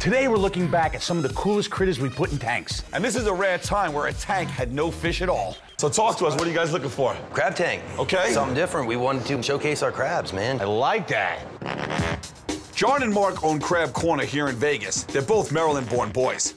Today we're looking back at some of the coolest critters we put in tanks. And this is a rare time where a tank had no fish at all. So talk to us. What are you guys looking for? Crab tank. Okay. Something different. We wanted to showcase our crabs, man. I like that. John and Mark own Crab Corner here in Vegas. They're both Maryland-born boys.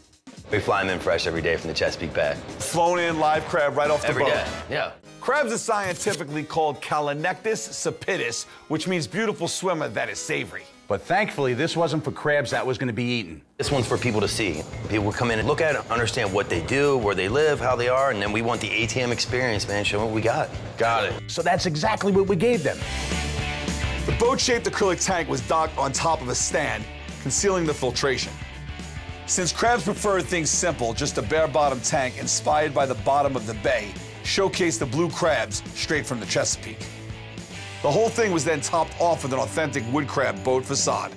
We fly them in fresh every day from the Chesapeake Bay. Flown in live crab right off the Every boat. day. Yeah. Crabs are scientifically called Callinectes sapidus, which means beautiful swimmer that is savory. But thankfully, this wasn't for crabs that was going to be eaten. This one's for people to see. People come in and look at it, understand what they do, where they live, how they are, and then we want the ATM experience, man. Show them what we got. Got it. So that's exactly what we gave them. The boat-shaped acrylic tank was docked on top of a stand, concealing the filtration. Since crabs prefer things simple, just a bare-bottom tank inspired by the bottom of the bay showcased the blue crabs straight from the Chesapeake. The whole thing was then topped off with an authentic wood crab boat facade.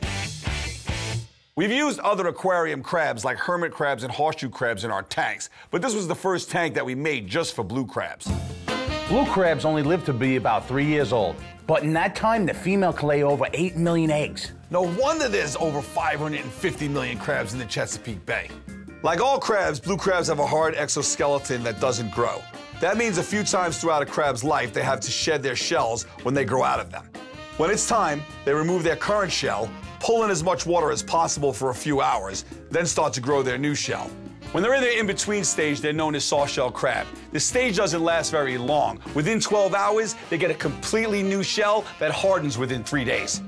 We've used other aquarium crabs like hermit crabs and horseshoe crabs in our tanks, but this was the first tank that we made just for blue crabs. Blue crabs only live to be about three years old. But in that time, the female can lay over 8 million eggs. No wonder there's over 550 million crabs in the Chesapeake Bay. Like all crabs, blue crabs have a hard exoskeleton that doesn't grow. That means a few times throughout a crab's life, they have to shed their shells when they grow out of them. When it's time, they remove their current shell, pull in as much water as possible for a few hours, then start to grow their new shell. When they're in their in-between stage, they're known as soft-shell crab. The stage doesn't last very long. Within 12 hours, they get a completely new shell that hardens within three days.